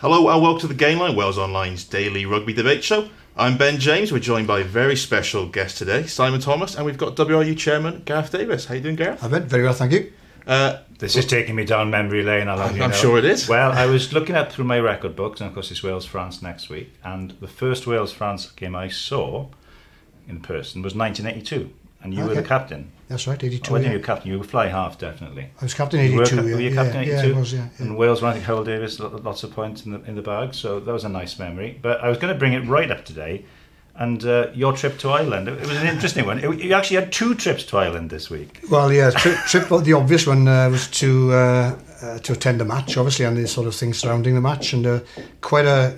Hello and welcome to the Gain Line, Wales Online's daily rugby debate show. I'm Ben James. We're joined by a very special guest today, Simon Thomas, and we've got WRU chairman Gareth Davies. How are you doing, Gareth? I went very well, thank you. Uh, This is taking me down memory lane, Alan. you I'm know. sure it is. Well, I was looking at through my record books, and of course it's Wales France next week. And the first Wales France game I saw in person was 1982, and you were the captain. That's right, 82. Oh, I think yeah. you were captain. You were fly half, definitely. I was captain You were, 82. cap- yeah, were you captain yeah, 82? I was, yeah, yeah. And Wales I think, Harold Davis, lots of points in the, in the bag, so that was a nice memory. But I was going to bring it right up today, and uh, your trip to Ireland. It was an interesting one. It- you actually had two trips to Ireland this week. Well, yeah, trip, trip the obvious one uh, was to uh, uh, to attend a match, obviously, and the sort of things surrounding the match, and uh, quite a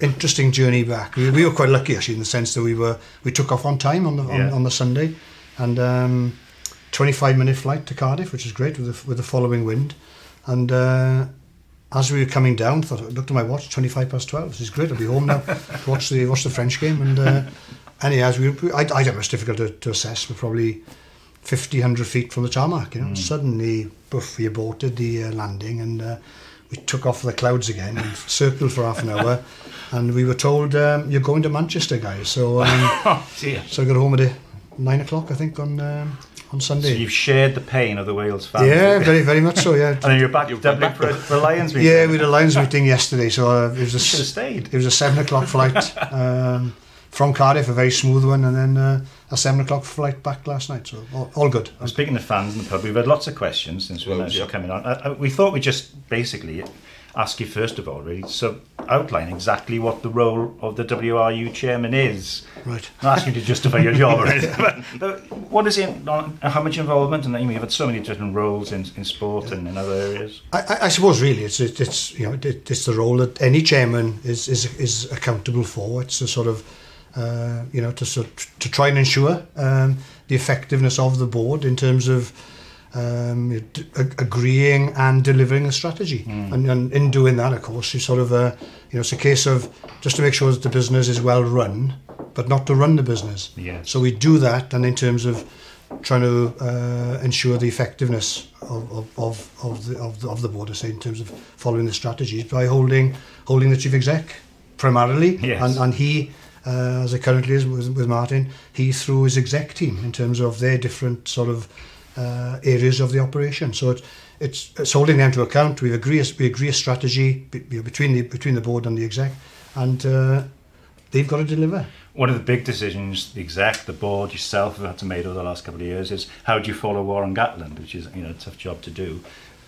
interesting journey back. We, we were quite lucky, actually, in the sense that we were we took off on time on the on, Yeah. on the Sunday, and um, 25 minute flight to Cardiff, which is great with the, with the following wind, and. Uh, as we were coming down, thought I looked at my watch, twenty five past twelve. This is great. I'll be home now watch the watch the French game. And uh, anyhow, as we, I, I don't know, it's difficult to, to assess. We're probably 50, 100 feet from the tarmac. You know, suddenly, boof, we aborted the uh, landing and uh, we took off the clouds again and circled for half an hour. And we were told, um, "You're going to Manchester, guys." So, um, Oh, so I got home at uh, nine o'clock, I think, on um, on So Sunday. you've shared the pain of the Wales fans. yeah, very, very much so. Yeah, And then you're back You're to Dublin back for, a- for a Lions meeting. Yeah, we had a Lions meeting yesterday, so uh, it was a You should have stayed. it was a seven o'clock flight um, from Cardiff, a very smooth one, and then uh, a seven o'clock flight back last night. So all, all good. Well, Speaking of fans in the pub, we've had lots of questions since we Loads, announced you yeah. coming on. I, I, we thought we'd just basically ask you first of all, really, so outline exactly what the role of the WRU chairman is. Right. Not asking you to justify your job or anything, but, but what is it, how much involvement, and I mean, you've had so many different roles in, in sport and in other areas. I, I- I suppose really it's it, it's you know it, it's the role that any chairman is is, is accountable for. It's a sort of uh, you know to sort to try and ensure um, the effectiveness of the board in terms of um, d- agreeing and delivering a strategy. And, and in doing that, of course, you sort of uh, you know it's a case of just to make sure that the business is well run, but not to run the business. Yes. So we do that, and in terms of trying to uh, ensure the effectiveness of, of, of, of, the, of, the, of the board, I say, in terms of following the strategies by holding holding the chief exec primarily, Yes. and, and he, uh, as it currently is with, with Martyn, he through his exec team in terms of their different sort of uh, areas of the operation. So it, it's it's holding them to account. We agree we agree a strategy be, between the between the board and the exec, and uh, they've got to deliver. One of the big decisions the exec, the board, yourself have had to make over the last couple of years is how do you follow Warren Gatland, which is you know a tough job to do.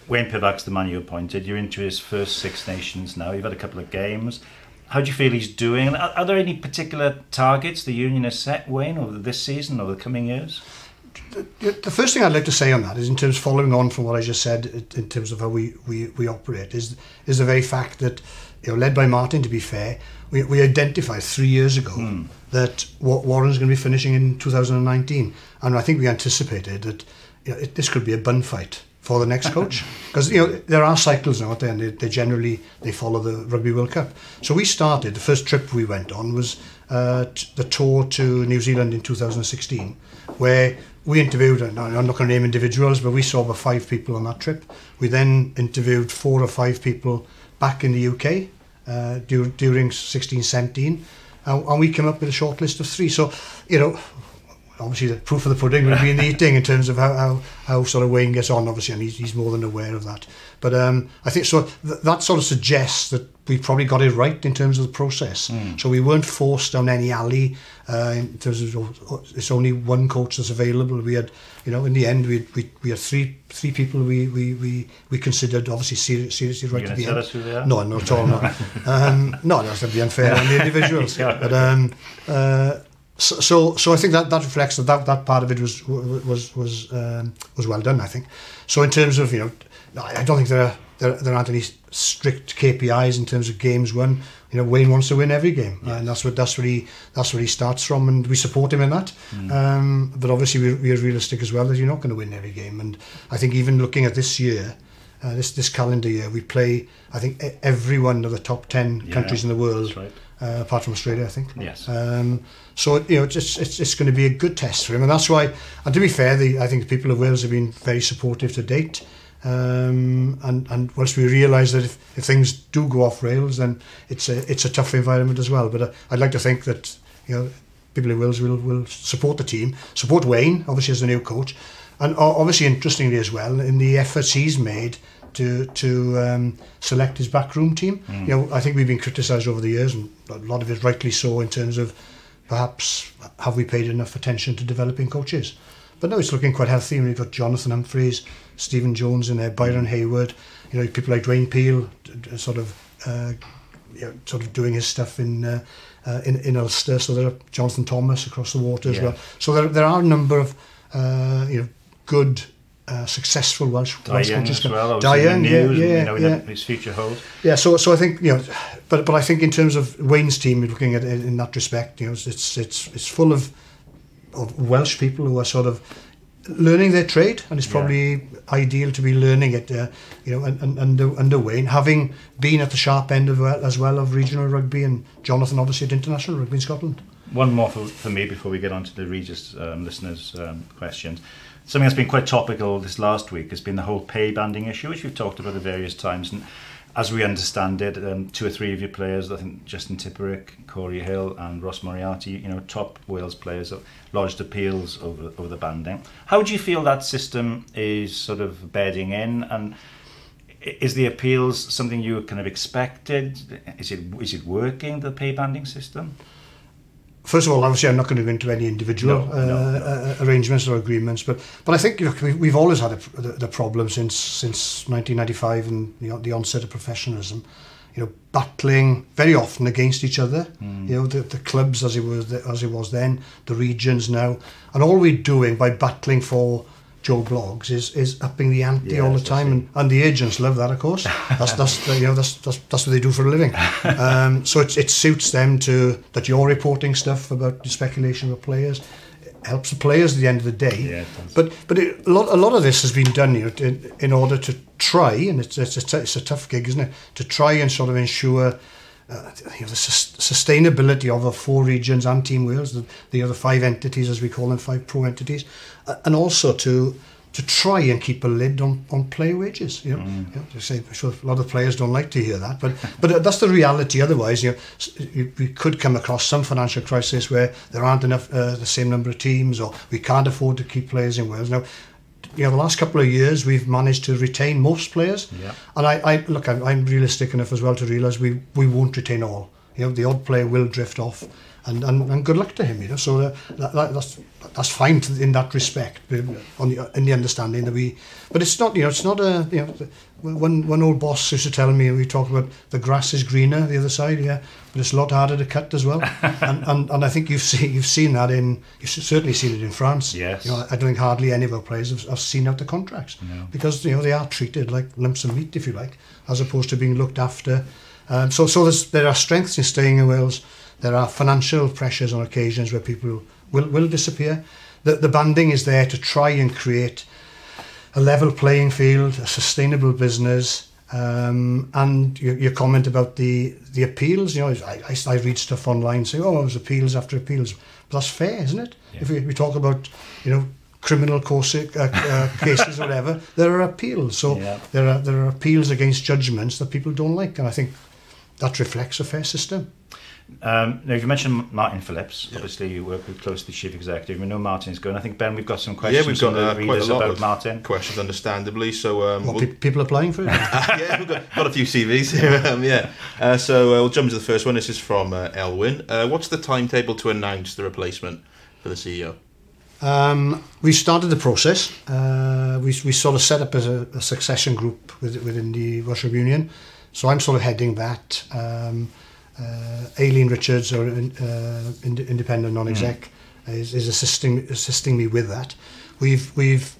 Wayne Pivac's the man you appointed. You're into his first Six Nations now. You've had a couple of games. How do you feel he's doing? Are, are there any particular targets the union has set, Wayne, over this season or the coming years? The first thing I'd like to say on that is in terms of following on from what I just said in terms of how we, we, we operate is is the very fact that you know led by Martyn to be fair we, we identified three years ago hmm. that Wa- Warren's going to be finishing in 2019 and I think we anticipated that you know, it, this could be a bun fight for the next coach. Because you know there are cycles now and they, they generally they follow the Rugby World Cup. So we started the first trip we went on was uh, the tour to New Zealand in 2016 where we interviewed and I'm not going to name individuals but we saw about five people on that trip. We then interviewed four or five people back in the UK uh, dur during 16 17 and, and we came up with a short list of three. So you know obviously the proof of the pudding will be in the eating in terms of how, how, how sort of Wayne gets on, obviously, and he's, he's more than aware of that. But um, I think so th- that sort of suggests that we probably got it right in terms of the process. So we weren't forced down any alley uh, in terms of oh, it's only one coach that's available. We had, you know, in the end we we, we had three three people we we, we, we considered obviously serious, seriously right to the tell end. us who they are? No, not at all. No, um, no, that's to be unfair on the individuals. Yeah. But um, uh, so, so, so I think that, that reflects that, that that part of it was was was um, was well done. I think. So in terms of you know, I don't think there are, there, there aren't any strict KPIs in terms of games won. You know, Wayne wants to win every game, yeah. and that's what that's where he that's where he starts from, and we support him in that. Mm. Um, but obviously, we're, we're realistic as well that you're not going to win every game, and I think even looking at this year. Uh, this this calendar year we play I think e-, every one of the top 10 yeah, countries in the world right uh, apart from Australia, I think. Yes. Um, so you know, it's, it's it's going to be a good test for him, and that's why. And to be fair, the, I think the people of Wales have been very supportive to date. Um, and and once we realise that if, if things do go off rails, then it's a it's a tough environment as well. But uh, I'd like to think that you know people in Wales will will support the team, support Wayne obviously as the new coach, and obviously interestingly as well in the efforts he's made to to um, select his backroom team. Mm. You know, I think we've been criticised over the years, and a lot of it rightly so, in terms of perhaps have we paid enough attention to developing coaches. But now it's looking quite healthy. We've got Jonathan Humphreys, Stephen Jones in there, Byron Hayward, you know, people like Dwayne Peel, sort of, uh, you know, sort of doing his stuff in, uh, uh, in in Ulster. So there are Jonathan Thomas across the water as yeah. well. So there, there are a number of uh, you know good uh, successful Welsh, Welsh. As well, Diane, yeah, yeah, you know, yeah. his future holds. Yeah, so so I think you know, but but I think in terms of Wayne's team, looking at it in that respect, you know, it's it's it's full of of Welsh people who are sort of learning their trade, and it's probably yeah. ideal to be learning it, uh, you know, and, and under, under Wayne, having been at the sharp end of as well of regional rugby, and Jonathan obviously at international rugby in Scotland. One more for, for me before we get on to the Regis um, listeners' um, questions. something that's been quite topical this last week has been the whole pay banding issue, which we've talked about at various times. And as we understand it, um, two or three of your players, I think Justin Tipperick, Corey Hill, and Ross Moriarty, you know, top Wales players, have lodged appeals over over the banding. How do you feel that system is sort of bedding in and? Is the appeals something you kind of expected? Is it is it working the pay banding system? first of all, obviously, I'm not going to go into any individual no, uh, no, no. Uh, arrangements or agreements, but but I think you know, we've, we've always had a, the, the problem since since 1995 and the, the onset of professionalism. You know, battling very often against each other. Mm. You know, the, the clubs as it was as it was then, the regions now, and all we're doing by battling for Joe blogs is is upping the ante yeah, all the time, and, and the agents love that, of course. That's that's you know that's that's, that's what they do for a living. Um, so it, it suits them to that you're reporting stuff about the speculation of players. It helps the players at the end of the day. Yeah, but but it, a lot a lot of this has been done you know, in, in order to try, and it's it's a, it's a tough gig, isn't it? To try and sort of ensure uh, you know, the sustainability of the four regions and Team Wales, the, the other five entities, as we call them, five pro entities, uh, and also to to try and keep a lid on, on player wages. You know, mm. you know say, sure a lot of players don't like to hear that, but but that's the reality. Otherwise, you know, we could come across some financial crisis where there aren't enough uh, the same number of teams, or we can't afford to keep players in Wales. Now, you know, the last couple of years we've managed to retain most players. Yeah. And I, I look, I'm, I'm realistic enough as well to realise we, we won't retain all. You know, the odd player will drift off, and, and, and good luck to him, you know. So uh, that, that, that's that's fine to, in that respect, on the, in the understanding that we. But it's not, you know, it's not a, you know, one one old boss used to tell me we talked about the grass is greener the other side, yeah, but it's a lot harder to cut as well. and, and and I think you've seen you've seen that in you've certainly seen it in France. Yes. You know, I don't think hardly any of our players have, have seen out the contracts no. because you know they are treated like lumps of meat, if you like, as opposed to being looked after. Um, so so there are strengths in staying in Wales. There are financial pressures on occasions where people will, will disappear. The, the banding is there to try and create a level playing field, a sustainable business, um, and your, your comment about the the appeals, you know, I, I, I read stuff online saying, oh, there's appeals after appeals. But that's fair, isn't it? Yeah. If we, we talk about, you know, criminal course, uh, uh, cases or whatever, there are appeals. So yeah. there are there are appeals against judgments that people don't like, and I think that reflects a fair system. Um, now, you mentioned Martyn Phillips. Yeah. Obviously, you work with close to the chief executive. We know Martyn's going. I think Ben, we've got some questions. Yeah, we've got uh, quite a lot about of Martyn. questions, understandably. So, um, what, we'll, people applying for it. yeah, we've got, got, a few CVs here. Um, yeah, uh, so uh, we'll jump into the first one. This is from uh, Elwyn. Uh, what's the timetable to announce the replacement for the CEO? Um, we started the process. Uh, we, we sort of set up as a, a succession group within the Welsh Union. So I'm sort of heading that. Um, uh, Aileen Richards, or uh, independent non-exec, mm. is, is assisting assisting me with that. We've we've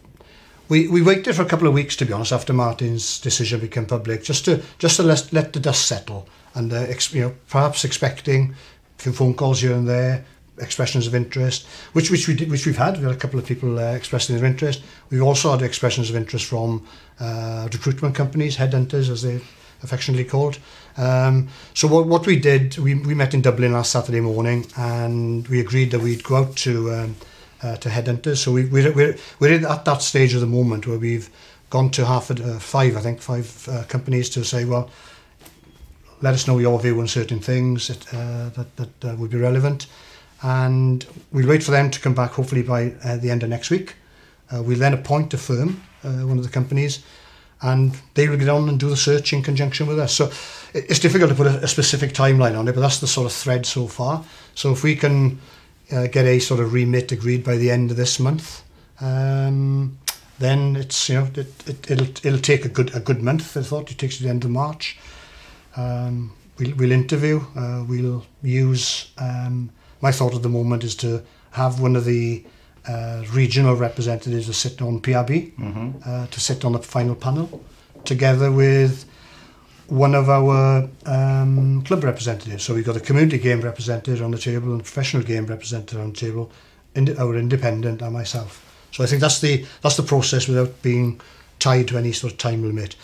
we, we waited for a couple of weeks to be honest after Martyn's decision became public, just to just to let, let the dust settle and uh, ex, you know perhaps expecting a few phone calls here and there, expressions of interest, which which we did, which we've had. We had a couple of people uh, expressing their interest. We've also had expressions of interest from uh, recruitment companies, headhunters, as they affectionately called. Um, so what, what we did, we, we met in Dublin last Saturday morning and we agreed that we'd go out to um, uh, to headhunters. So we, we're, we're, we're at that stage of the moment where we've gone to half a, uh, five, I think, five uh, companies to say, well, let us know your view on certain things that, uh, that, that uh, would be relevant. And we'll wait for them to come back hopefully by uh, the end of next week. Uh, we'll then appoint a firm, uh, one of the companies, and they will get on and do the search in conjunction with us. So it's difficult to put a, a specific timeline on it, but that's the sort of thread so far. So if we can uh, get a sort of remit agreed by the end of this month, um, then it's you know it, it it'll it'll take a good a good month. I thought it takes to the end of March. Um, we'll, we'll interview. Uh, we'll use. Um, my thought at the moment is to have one of the uh, regional representatives to sit on PRB mm -hmm. uh, to sit on the final panel, together with one of our um, club representatives. So we've got a community game representative on the table and a professional game representative on the table, ind our independent and myself. So I think that's the that's the process without being tied to any sort of time limit.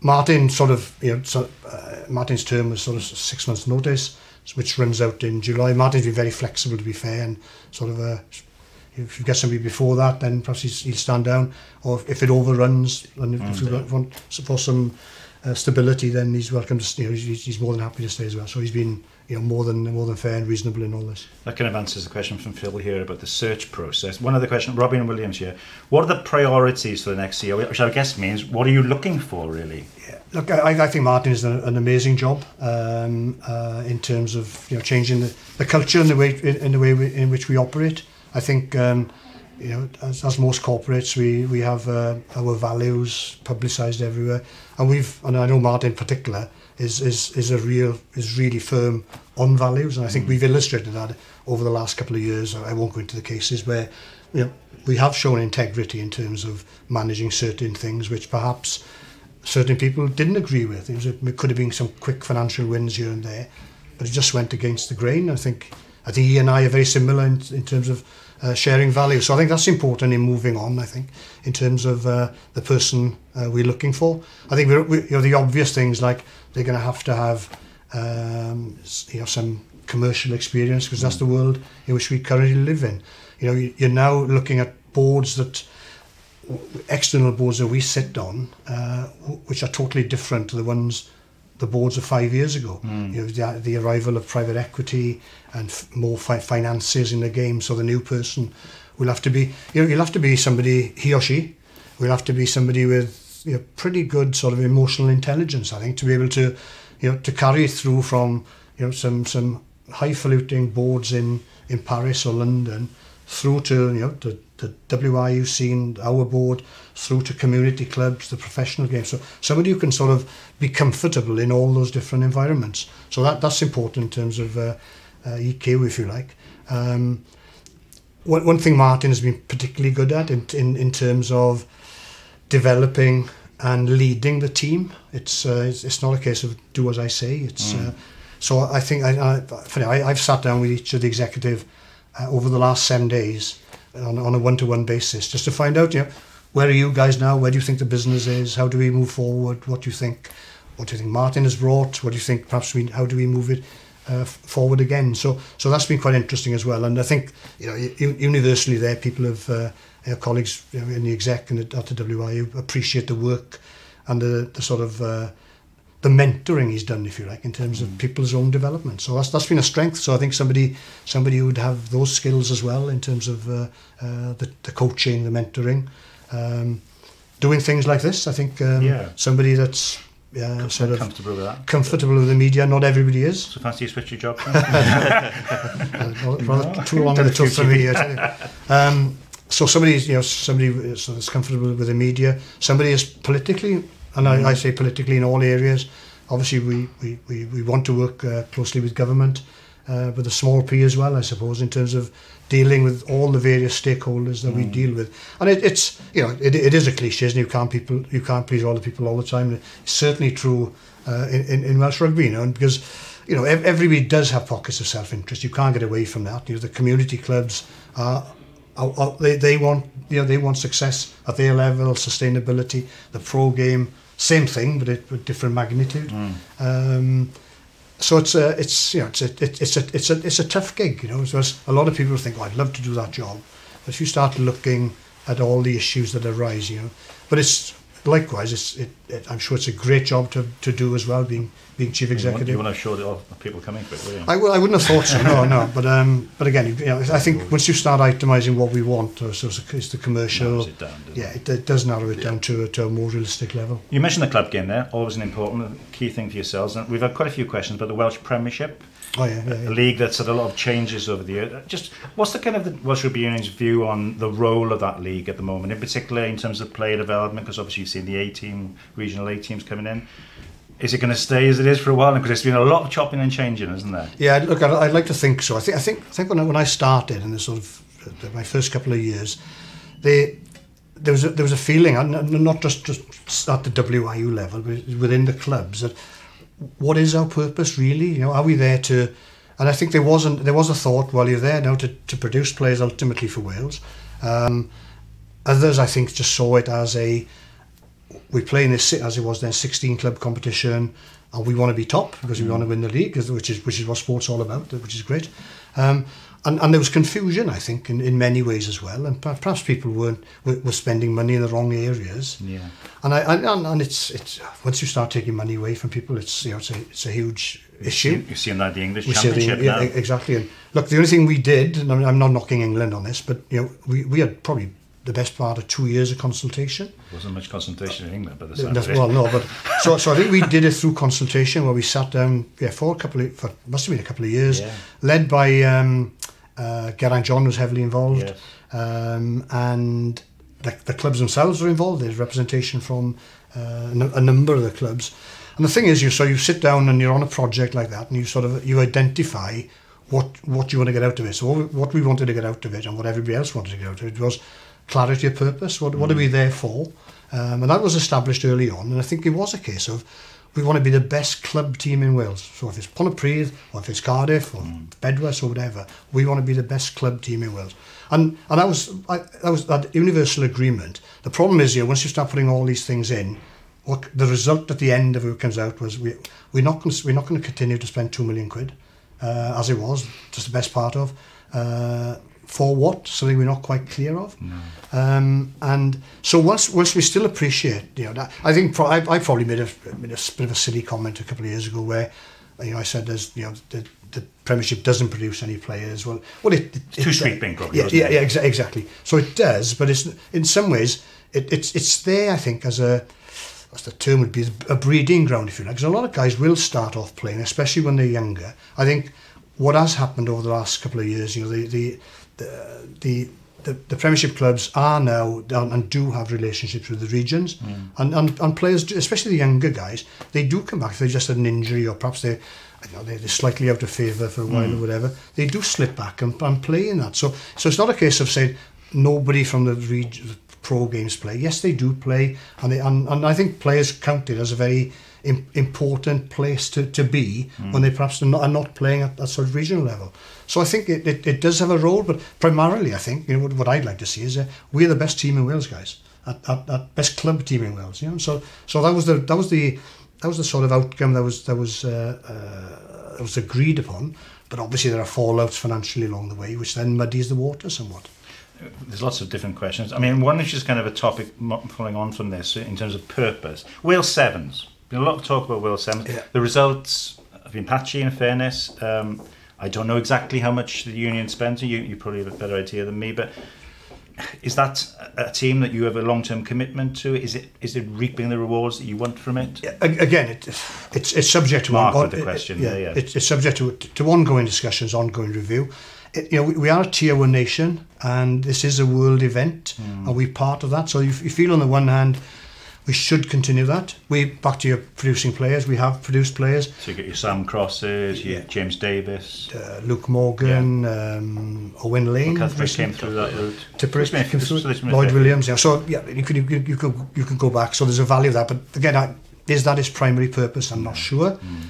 Martin sort of you know so, uh, Martin's term was sort of six months notice, which runs out in July. Martin's been very flexible to be fair and sort of a if you get somebody before that, then perhaps he'll stand down. Or if, it overruns, and if, if mm, you want for some uh, stability, then he's welcome to. You know, he's, he's more than happy to stay as well. So he's been you know more than more than fair and reasonable in all this. That kind of answers the question from Phil here about the search process. One other question, Robin Williams here. What are the priorities for the next year? Which I guess means what are you looking for really? Yeah, look, I, I think Martin has done an amazing job um, uh, in terms of you know changing the, the culture and the way in, in the way we, in which we operate. I think um, you know as, as most corporates we we have uh, our values publicised everywhere, and we've and I know Martyn in particular is is is a real is really firm on values, and I think we've illustrated that over the last couple of years. I won't go into the cases where you know we have shown integrity in terms of managing certain things which perhaps certain people didn't agree with. It, was a, it could have been some quick financial wins here and there, but it just went against the grain. I think I think he and I are very similar in, in terms of uh, sharing value. So I think that's important in moving on. I think in terms of uh, the person uh, we're looking for. I think we're, we, you know the obvious things like they're going to have to have um, you know some commercial experience because that's the world in which we currently live in. You know you- you're now looking at boards that external boards that we sit on, uh, which are totally different to the ones, the boards of five years ago. Hmm. You know, the, the arrival of private equity and more fi- finances in the game. So the new person will have to be, you know, you'll have to be somebody, he or she, will have to be somebody with you know, pretty good sort of emotional intelligence, I think, to be able to, you know, to carry through from, you know, some some highfalutin boards in in Paris or London through to you know the, the WRU scene, our board, through to community clubs, the professional game. So somebody who can sort of be comfortable in all those different environments. So that that's important in terms of uh, uh, EQ, if you like. Um, one, one thing Martyn has been particularly good at in, in, in terms of developing and leading the team. It's uh, it's, it's not a case of do as I say. It's uh, so I think I, I, funny, I I've sat down with each of the executive uh, over the last seven days on, on a one-to-one -one basis just to find out, you know, where are you guys now? Where do you think the business is? How do we move forward? What do you think? What do you think Martin has brought? What do you think perhaps we, how do we move it uh, forward again? So, so that's been quite interesting as well. And I think, you know, universally there, people have, uh, our colleagues in the exec and at the WIU appreciate the work and the, the sort of uh, the mentoring he's done, if you like, in terms of people's own development. So that's that's been a strength. So I think somebody somebody who would have those skills as well in terms of uh, uh, the, the coaching, the mentoring, um, doing things like this. I think um, Yeah. somebody that's uh, sort of comfortable with that. comfortable with the media. Not everybody is. So fancy you switch your job? Uh, rather, rather too long and tough for me. I tell you. Um, so somebody, you know, somebody is is comfortable with the media. Somebody is politically, and I, I say politically in all areas. Obviously, we we, we, we want to work uh, closely with government, uh, with a small p as well, I suppose, in terms of dealing with all the various stakeholders that we deal with. And it, it's you know it, it is a cliche, isn't it? You can't people you can't please all the people all the time. It's certainly true uh, in, in in Welsh rugby, you know, and because you know ev- everybody does have pockets of self-interest. You can't get away from that. You know, the community clubs are. are- are- They, they want you know they want success at their level, sustainability. The pro game, same thing, but it with different magnitude. Um, so it's a it's you know it's a it, it's a it's a it's a tough gig you know so a lot of people think oh, I'd love to do that job but if you start looking at all the issues that arise you know but it's likewise, it's, it, it, I'm sure it's a great job to, to do as well, being being chief You want, executive. you want to show the all the people coming for it, will you? I, w- I wouldn't have thought so. No, no. But um, but again, you know, I think once you start itemising what we want, so it's the- commercial. It down, doesn't yeah, it, it does narrow it down to a, to a more realistic level. You mentioned the club game there, always an important key thing for yourselves. And we've had quite a few questions about the Welsh Premiership, Oh yeah, yeah. a league that's had a lot of changes over the year. Just what's the kind of the Welsh Rugby Union's view on the role of that league at the moment, in particular in terms of player development? Because obviously you've seen the A team, regional A teams coming in. Is it going to stay as it is for a while? Because there's been a lot of chopping and changing, isn't there? Yeah, look, I'd, I'd like to think so. I think I think I think when I, when I started in the sort of my first couple of years, they there was a, there was a feeling, not just just at the WRU level, but within the clubs that what is our purpose really? You know, are we there to? And I think there wasn't there was a thought while well, you're there now to, to produce players ultimately for Wales. Um, others I think just saw it as a we play in this as it was then 16 club competition and we want to be top because mm. we want to win the league which is which is what sports all about which is great um, and, and there was confusion I think in, in many ways as well and perhaps people weren't were, were spending money in the wrong areas Yeah. and I and, and- it's it's once you start taking money away from people it's you know it's a, it's a huge issue You're seeing that the English we the- Championship yeah, now. exactly. And look, the only thing we did, and I'm, I'm not knocking England on this, but you know, we, we had probably the best part of two years of consultation. There wasn't much concentration in England, but the sound of it. well, no, but so so I think we did it through consultation where we sat down, yeah, for a couple of, for must have been a couple of years, Yeah. led by um, uh, Geraint John was heavily involved, Yes. um, and the, the clubs themselves were involved. There's representation from uh, a number of the clubs, and the thing is, you so you sit down and you're on a project like that, and you sort of you identify what what you want to get out of it. So what we, what we wanted to get out of it, and what everybody else wanted to get out of it, was clarity of purpose. What what are we there for? Um, and that was established early on, and I think it was a case of we want to be the best club team in Wales. So if it's Pontypridd, or if it's Cardiff, or mm. Bedwest, or whatever, we want to be the best club team in Wales. And and that was I, that was that universal agreement. The problem is here once you start putting all these things in, what the result at the end of it comes out was we we're not gonna, we're not going to continue to spend two million quid uh, as it was, just the best part of. Uh, for what? Something we're not quite clear of. Um, and so once once we still appreciate, you know, that, I think pro- I, I probably made a, made a bit of a silly comment a couple of years ago where, you know, I said there's, you know, the, the Premiership doesn't produce any players. Well, well, it, it Too it- sweeping, probably, Yeah, yeah, yeah, exa- exactly. So it does, but it's in some ways it, it's it's there. I think as a what's the term would be a breeding ground, if you like. Because a lot of guys will start off playing, especially when they're younger. I think what has happened over the last couple of years, you know, the the the, the the, the Premiership clubs are now and, and do have relationships with the regions mm. and, and and players do, especially the younger guys they do come back if they just had an injury or perhaps they I don't know they're, they're slightly out of favour for a while mm. or whatever they do slip back and, and play in that so so it's not a case of saying nobody from the region pro games play yes they do play and they and, and I think players counted as a very important place to, to be when they perhaps are not, are not playing at that sort of regional level. So I think it, it, it does have a role, but primarily I think you know what, what I'd like to see is uh, we're the best team in Wales, guys. At, at, at best club team in Wales, you know. So so that was the that was the that was the sort of outcome that was that was uh, uh, that was agreed upon. But obviously there are fallouts financially along the way, which then muddies the water somewhat. There's lots of different questions. I mean, one is just kind of a topic following on from this in terms of purpose. Wales Sevens. Been a lot of talk about Wales Sevens. Yeah. The results have been patchy, in fairness. Um, I don't know exactly how much the union spends. You, you probably have a better idea than me, but is that a team that you have a long-term commitment to? Is it is it reaping the rewards that you want from it? A- again, it, it's it's subject to Mark on- the question, it- yeah, yeah. It's, it's subject to to ongoing discussions, ongoing review. It, you know, we, are a tier one nation, and this is a world event, Hmm. and we part of that. So you, you feel on the one hand, We should continue that. We back to your producing players. We have produced players. So you get your Sam Crosses, your yeah. James Davis, uh, Luke Morgan, yeah. um, Owen Lane. Well, Cuthbert came through that route. Tipperis came through. Lloyd Williams. Yeah. So yeah, you could you, you can you can go back. So there's a value of that. But again, I, is that its primary purpose? I'm not sure. Mm.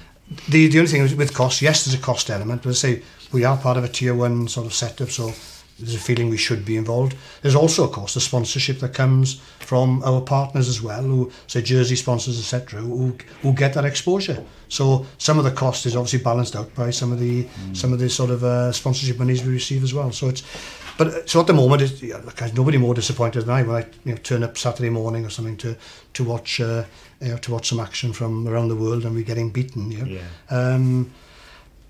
The the only thing is with cost. Yes, there's a cost element. But as I say we are part of a tier one sort of setup. So there's a feeling we should be involved. There's also, of course, the sponsorship that comes from our partners as well, who say jersey sponsors, etc., who who get that exposure. So some of the cost is obviously balanced out by some of the some of the sort of uh, sponsorship monies we receive as well. So it's but uh, so at the moment, it's, yeah, look, there's nobody more disappointed than I when I you know, turn up Saturday morning or something to to watch uh, you know, to watch some action from around the world and we're getting beaten. You know? Yeah. Um,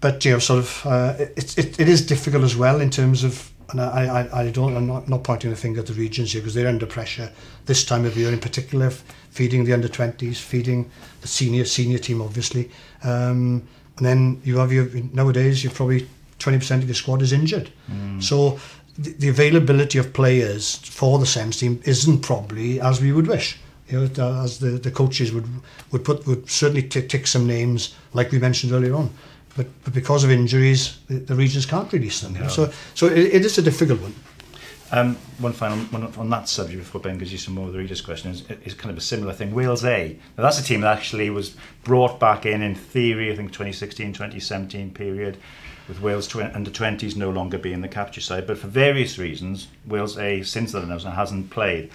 but you know, sort of, uh, it, it, it is difficult as well in terms of, and I, I, I don't, I'm not, not pointing the finger at the regions here because they're under pressure this time of year in particular, feeding the under 20s, feeding the senior senior team, obviously. Um, and then you have your, nowadays, you're probably 20% of your squad is injured. So the, the availability of players for the Sevens team isn't probably as we would wish. You know, as the, the coaches would would put would certainly tick, tick some names like we mentioned earlier on, but, but because of injuries, the, the regions can't release them. You know? no. So, so it, it is a difficult one. Um, one final one on that subject before Ben gives you some more of the readers' questions is, kind of a similar thing. Wales A. Now that's a team that actually was brought back in in theory, I think 2016, 2017 period, with Wales tw under 20s no longer being the capture side. But for various reasons, Wales A since that announcement hasn't played.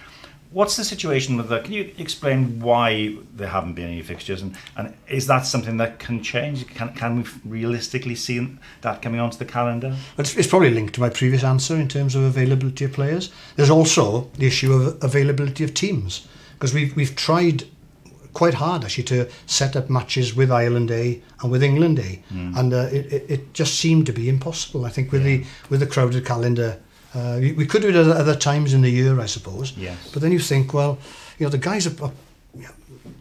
What's the situation with that? Can you explain why there haven't been any fixtures, and, and is that something that can change? Can, can we realistically see that coming onto the calendar? It's, it's probably linked to my previous answer in terms of availability of players. There's also the issue of availability of teams, because we've, we've tried quite hard actually to set up matches with Ireland A and with England A, mm. and uh, it, it, it just seemed to be impossible. I think with yeah. the with the crowded calendar Uh, we, we could do it at other times in the year, I suppose. Yes. But then you think, well, you know, the guys are, are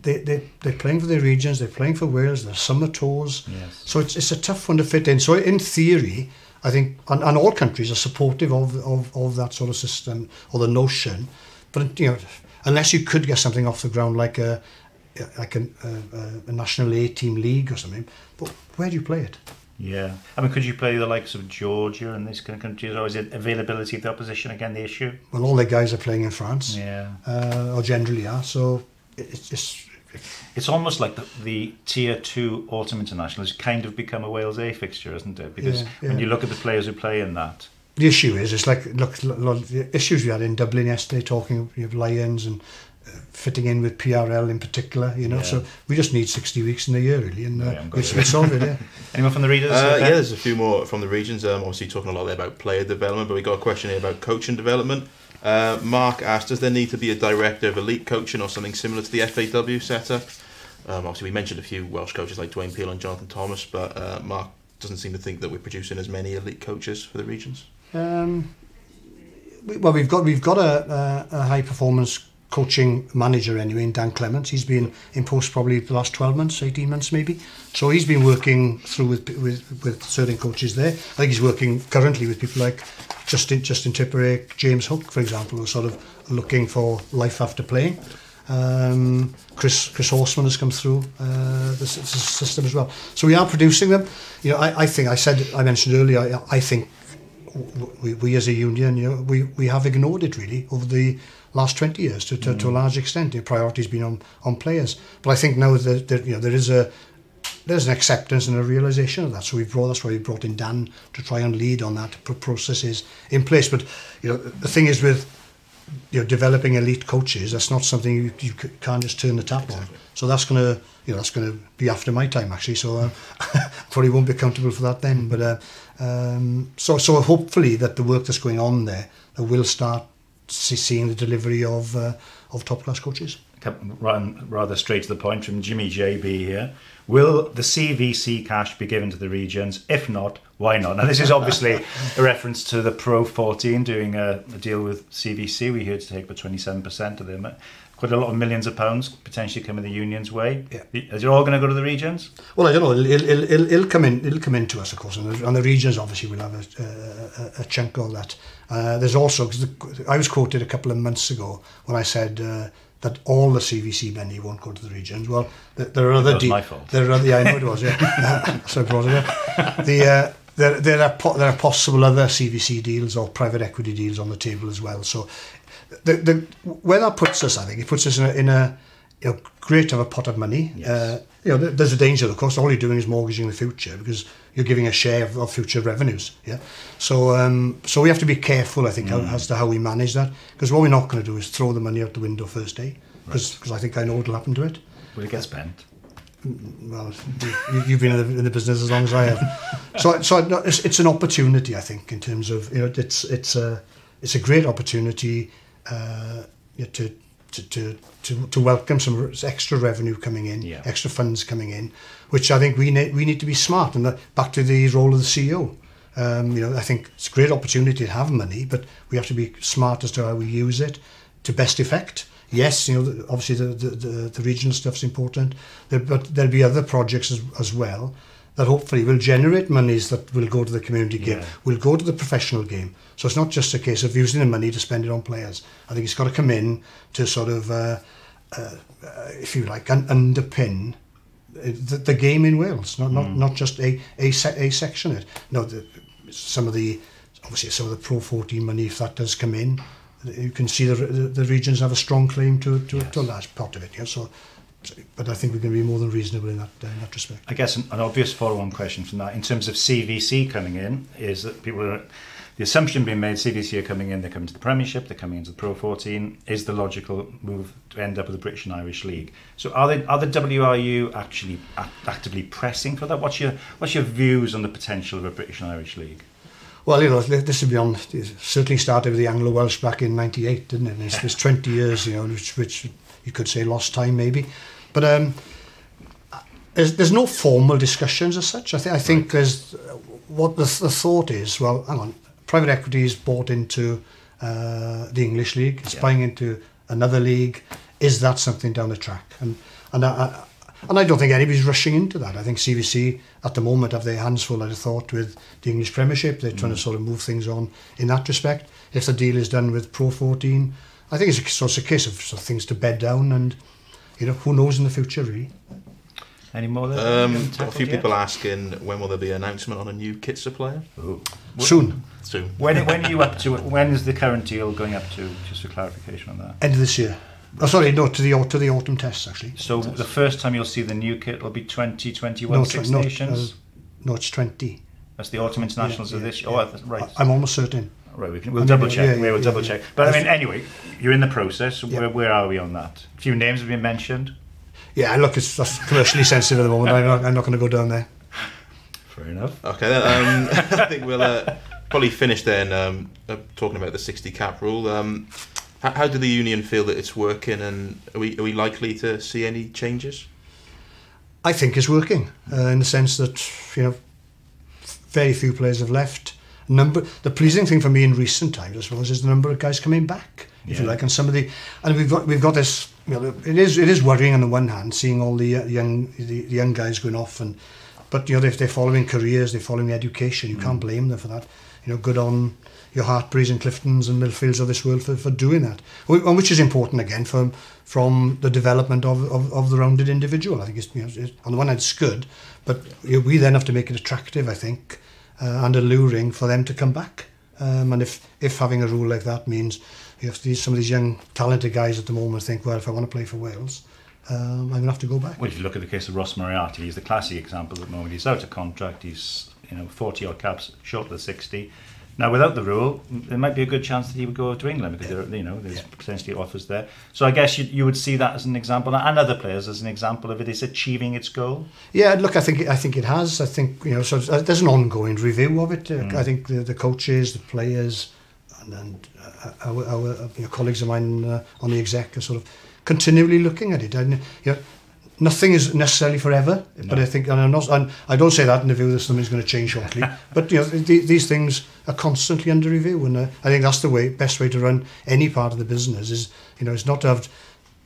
they, they, they're playing for their regions, they're playing for Wales, they're summer tours. Yes. So it's, it's a tough one to fit in. So in theory, I think, and, and all countries are supportive of, of, of that sort of system or the notion. But, you know, unless you could get something off the ground like a, like a, a, a national A team league or something, but where do you play it? Yeah. I mean, could you play the likes of Georgia and these kind of countries, or is it availability of the opposition again the issue? Well, all their guys are playing in France. Yeah. Uh, or generally are, so it's just... It's almost like the, the tier two autumn international has kind of become a Wales A fixture, isn't it? Because yeah, yeah. when you look at the players who play in that, the issue is it's like look, look the issues we had in Dublin yesterday talking of Lions and fitting in with PRL in particular, you know. Yeah. So we just need 60 weeks in the year, really, and uh, Yeah, I'm it's, with it's solve it, yeah. anyone from the readers? Uh, yeah, there's a few more from the regions. Um, obviously, talking a lot there about player development, but we got a question here about coaching development. Uh, Mark asked, does there need to be a director of elite coaching or something similar to the FAW setup? Um, obviously, we mentioned a few Welsh coaches like Dwayne Peel and Jonathan Thomas, but uh, Mark doesn't seem to think that we're producing as many elite coaches for the regions. Um, we, well, we've got we've got a, a, a high performance coaching manager anyway, in Dan Clements. He's been in post probably the last 12 months, 18 months maybe. So he's been working through with with, with certain coaches there. I think he's working currently with people like Justin Justin Tipuric, James Hook, for example, who are sort of looking for life after playing. Um, Chris Chris Horsman has come through uh, the, s- system as well. So we are producing them. You know, I, I think I said I mentioned earlier. I, I think we, we as a union, you know, we, we have ignored it really over the last 20 years to, to, to a mm. large extent. The priority's been on, on players. But I think now that, that you know, there is a there's an acceptance and a realization of that. So we brought that's why we brought in Dan to try and lead on that pro- processes in place. But you know, the thing is with you know developing elite coaches, that's not something you, you can't just turn the tap on. So that's gonna you know that's gonna be after my time actually. So uh, probably won't be accountable for that then. But uh, um, so so hopefully that the work that's going on there that will start see, seeing the delivery of uh, of top class coaches. Run rather straight to the point from Jimmy JB here. Will the CVC cash be given to the regions? If not, why not? Now, this is obviously a reference to the Pro 14 doing a, a deal with CVC. We heard to take about 27% of them. quite a lot of millions of pounds potentially coming the union's way. Yeah. Is it all going to go to the regions? Well, I don't know. It'll, it'll, it'll, it'll come in. It'll come into us, of course, and the, and the regions obviously will have a, a, a chunk of that. Uh, there's also because the, I was quoted a couple of months ago when I said. Uh, that all the CVC money won't go to the regions. Well, there, there are other... Was my fault. There are, yeah, I know it was, yeah. so brought it up. The, uh, there, there, are po there are possible other CVC deals or private equity deals on the table as well. So the, the where that puts us, I think it puts us in a, in a you know, great to have a pot of money. Yes. Uh, you know, there's a danger, of course. All you're doing is mortgaging the future because you're giving a share of, of future revenues. Yeah. So, um, so we have to be careful, I think, how, as to how we manage that. Because what we're not going to do is throw the money out the window first day. Because I think I know what'll happen to it. Will it get spent? Well, you, you've been in the, in the business as long as I have. so so it's, it's an opportunity, I think, in terms of you know it's it's a it's a great opportunity uh, you know, to, to, to, to, to welcome some extra revenue coming in, yeah. extra funds coming in, which I think we need, we need to be smart. And uh, back to the role of the CEO. Um, you know, I think it's a great opportunity to have money, but we have to be smart as to how we use it to best effect. Yes, you know, obviously the, the, the, the regional stuff's important, there, but there'll be other projects as, as well that hopefully will generate monies that will go to the community game, yeah. will go to the professional game. So it's not just a case of using the money to spend it on players. I think it's got to come in to sort of, uh, uh, if you like, un underpin uh, the, the game in Wales, not, mm. not, hmm. not just a, a, se a section it. No, the, some of the, obviously some of the Pro 14 money, if that does come in, you can see the, the, the regions have a strong claim to, to, yes. to a large part of it. Yeah? So but I think we're going to be more than reasonable in that uh, in that respect. I guess an, an obvious follow-on question from that, in terms of CVC coming in, is that people are the assumption being made CVC are coming in, they're coming to the Premiership, they're coming into the Pro 14, is the logical move to end up with the British and Irish League. So are they are the WRU actually act, actively pressing for that? What's your what's your views on the potential of a British and Irish League? Well, you know, this would be on. it certainly started with the Anglo Welsh back in '98, didn't it? And it's, it's 20 years, you know, which, which you could say lost time maybe, but um, there's, there's no formal discussions as such. I think I think there's what the, the thought is. Well, hang on, private equity is bought into uh, the English league. It's Yeah. buying into another league. Is that something down the track? And and I, I, and I don't think anybody's rushing into that. I think CVC at the moment have their hands full, have thought, with the English Premiership. They're trying to sort of move things on in that respect. If the deal is done with Pro 14, I think it's a, so it's a case of, sort of things to bed down and, you know, who knows in the future, really. Any more? that Um, a few yet? people asking when will there be an announcement on a new kit supplier? Ooh. Soon, Soon. When, when are you up to? When is the current deal going up to? Just for clarification on that. end of this year. Oh, sorry, no, to the, to the autumn tests, actually. So the first time you'll see the new kit will be 2021 No, Six tw- no, Nations. uh, no, it's 20. That's the autumn internationals Yeah, of yeah, this. yeah. Oh, right. I'm almost certain. Right, we can, we'll I mean, double check. yeah, we will yeah, double yeah. check. But I I mean, anyway, you're in the process. Yeah. Where, where are we on that? A few names have been mentioned. Yeah, look, it's that's commercially sensitive at the moment. I'm not, I'm not going to go down there. Fair enough. Okay, then, um, I think we'll uh, probably finish then um, uh, talking about the 60 cap rule. Um, how, how do the union feel that it's working and are we, are we likely to see any changes? I think it's working uh, in the sense that you know very few players have left. number, the pleasing thing for me in recent times, I suppose, is the number of guys coming back, yeah. if you like, and some of the, and we've got, we've got this, you know, it is, it is worrying on the one hand, seeing all the uh, young, the, the young guys going off and, but you know, if they're following careers, they're following education, you mm. can't blame them for that. You know, good on your Hartbury's and Cliftons and Millfields of this world for, for doing that, and which is important again from from the development of, of, of the rounded individual. I think it's, you know, it's, on the one hand it's good, but you know, we then have to make it attractive. I think uh, and alluring for them to come back. Um, and if, if having a rule like that means you have these, some of these young talented guys at the moment think, well, if I want to play for Wales, um, I'm going to have to go back. Well, if you look at the case of Ross Moriarty, he's the classic example at the moment. He's out of contract, he's you know 40 odd caps short of the 60. Now, without the rule, there might be a good chance that he would go to England because there, you know there's yeah. potentially offers there. So I guess you, you would see that as an example, and other players as an example of it is achieving its goal. Yeah, look, I think I think it has. I think you know, so there's uh, an ongoing review of it. Mm. I think the, the coaches, the players, and, and uh, our, our you know, colleagues of mine uh, on the exec are sort of continually looking at it. And, you know, nothing is necessarily forever, no. but I think, and, I'm not, and I don't say that in the view that something's going to change shortly, but you know, th these things are constantly under review, and uh, I think that's the way, best way to run any part of the business is, you know, it's not to have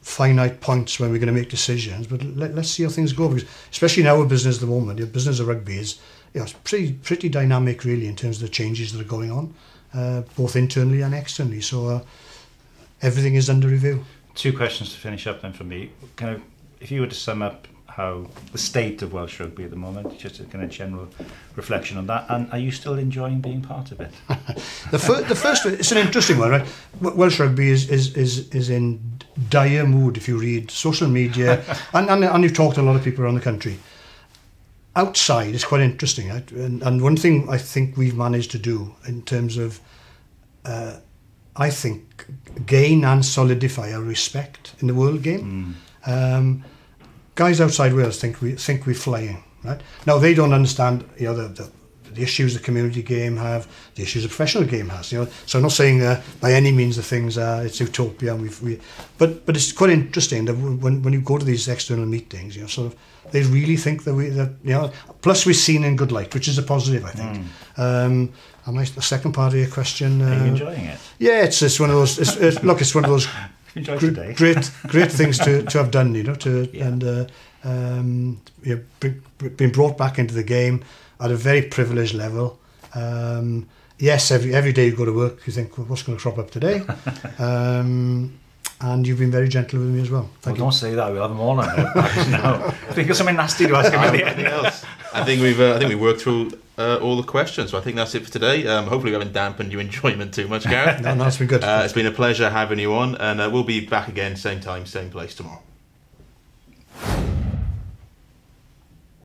finite points when we're going to make decisions, but let, let's see how things go, because especially in our business at the moment, your business of rugby is, you know, it's pretty, pretty dynamic really in terms of the changes that are going on, uh, both internally and externally, so uh, everything is under review. Two questions to finish up then for me. Kind of if you were to sum up how the state of Welsh rugby at the moment, just a kind of general reflection on that, and are you still enjoying being part of it? The, fir- the first, it's an interesting one, right? Welsh rugby is, is, is, is in dire mood if you read social media, and, and, and you've talked to a lot of people around the country. Outside, it's quite interesting, right? And, and one thing I think we've managed to do in terms of, uh, I think, gain and solidify our respect in the world game. Um, guys outside Wales think we think we're flying, right? Now they don't understand, you know, the, the the issues the community game have, the issues the professional game has. You know, so I'm not saying uh, by any means the things are it's utopia. And we've, we, but but it's quite interesting that when when you go to these external meetings, you know, sort of they really think that we that you know. Plus, we're seen in good light, which is a positive, I think. Mm. Um, and my, the second part of your question. Uh, are you enjoying it? Yeah, it's it's one of those. It's, it's, look, it's one of those. Great, great, great things to, to have done, you know, to yeah. and uh, um, you know, being brought back into the game at a very privileged level. Um, yes, every every day you go to work, you think, well, what's going to crop up today? um, and you've been very gentle with me as well. Thank well, you. don't say that. We'll have them all on no. I think there's something nasty to ask him anything else. I think we've uh, I think we worked through uh, all the questions. So I think that's it for today. Um, hopefully, we haven't dampened your enjoyment too much, Gareth. no, no, it's been good. Uh, it's been a pleasure having you on, and uh, we'll be back again, same time, same place tomorrow.